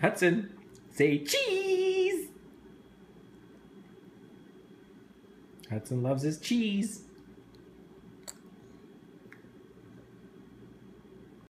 Hudson, say cheese. Hudson loves his cheese.